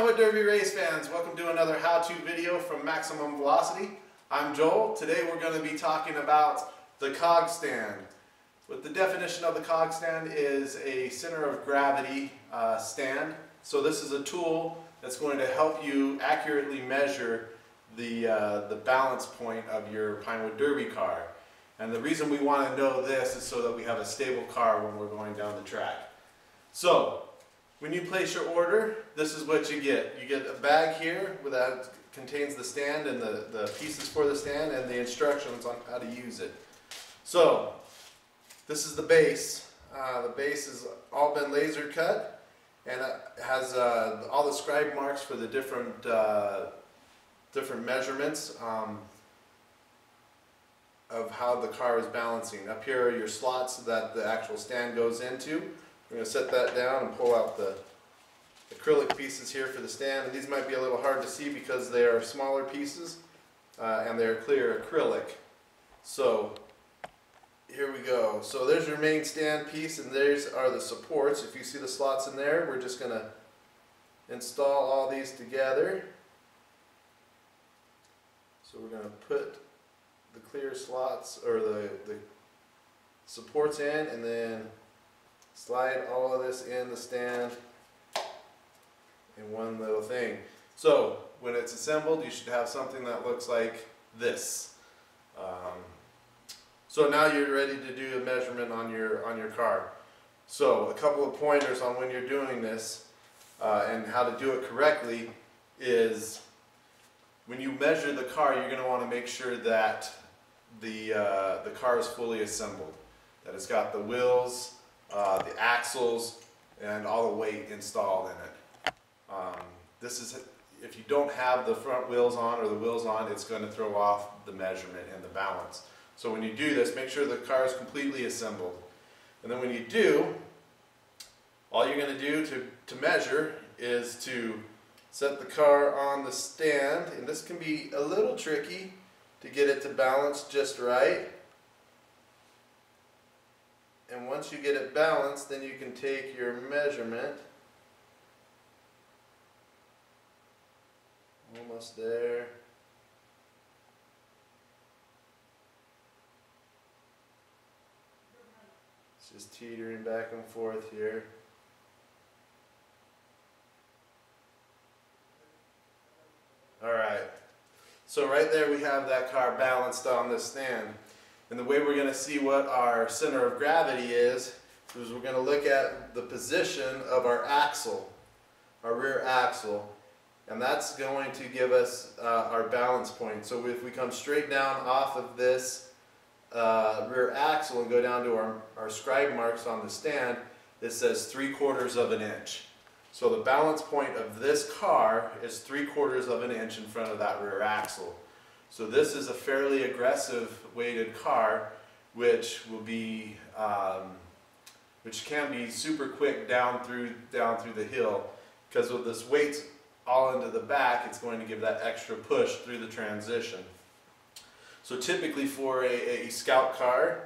Derby race fans, welcome to another how-to video from Maximum Velocity. I'm Joel. Today we're going to be talking about the cog stand. What the definition of the cog stand is a center of gravity uh, stand. So this is a tool that's going to help you accurately measure the, uh, the balance point of your Pinewood Derby car. And the reason we want to know this is so that we have a stable car when we're going down the track. So, when you place your order, this is what you get. You get a bag here that contains the stand and the, the pieces for the stand and the instructions on how to use it. So, this is the base. Uh, the base has all been laser cut and it has uh, all the scribe marks for the different uh, different measurements um, of how the car is balancing. Up here are your slots that the actual stand goes into. We're going to set that down and pull out the acrylic pieces here for the stand. And these might be a little hard to see because they are smaller pieces uh, and they're clear acrylic. So here we go. So there's your main stand piece and there's are the supports. If you see the slots in there, we're just going to install all these together. So we're going to put the clear slots or the, the supports in and then slide all of this in the stand in one little thing. So when it's assembled, you should have something that looks like this. Um, so now you're ready to do a measurement on your on your car. So a couple of pointers on when you're doing this uh, and how to do it correctly is when you measure the car, you're going to want to make sure that the uh, the car is fully assembled, that it's got the wheels, uh, the axles, and all the weight installed in it. Um, this is, if you don't have the front wheels on or the wheels on, it's going to throw off the measurement and the balance. So when you do this, make sure the car is completely assembled. And then when you do, all you're going to do to, to measure is to set the car on the stand, and this can be a little tricky to get it to balance just right. And once you get it balanced, then you can take your measurement. Almost there. It's just teetering back and forth here. All right. So right there we have that car balanced on this stand. And the way we're going to see what our center of gravity is, is we're going to look at the position of our axle, our rear axle. And that's going to give us uh, our balance point. So if we come straight down off of this uh, rear axle and go down to our, our scribe marks on the stand, it says three quarters of an inch. So the balance point of this car is three quarters of an inch in front of that rear axle. So this is a fairly aggressive weighted car, which will be, um, which can be super quick down through down through the hill, because with this weight all into the back, it's going to give that extra push through the transition. So typically for a, a scout car,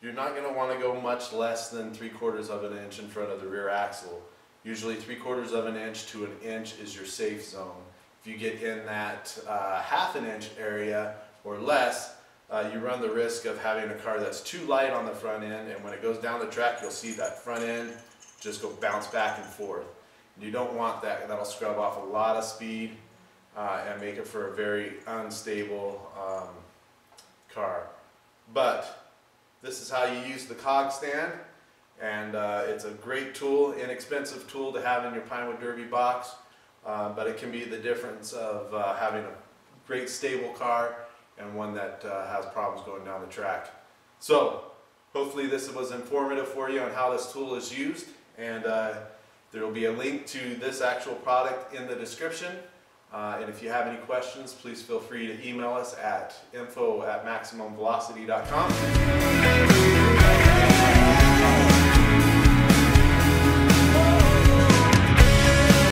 you're not going to want to go much less than three quarters of an inch in front of the rear axle. Usually three quarters of an inch to an inch is your safe zone. If you get in that uh, half an inch area or less, uh, you run the risk of having a car that's too light on the front end and when it goes down the track you'll see that front end just go bounce back and forth. You don't want that, that'll scrub off a lot of speed uh, and make it for a very unstable um, car. But this is how you use the cog stand and uh, it's a great tool, inexpensive tool to have in your Pinewood Derby box. Uh, but it can be the difference of uh, having a great stable car and one that uh, has problems going down the track. So hopefully this was informative for you on how this tool is used and uh, there will be a link to this actual product in the description. Uh, and if you have any questions, please feel free to email us at info at maximumvelocity.com.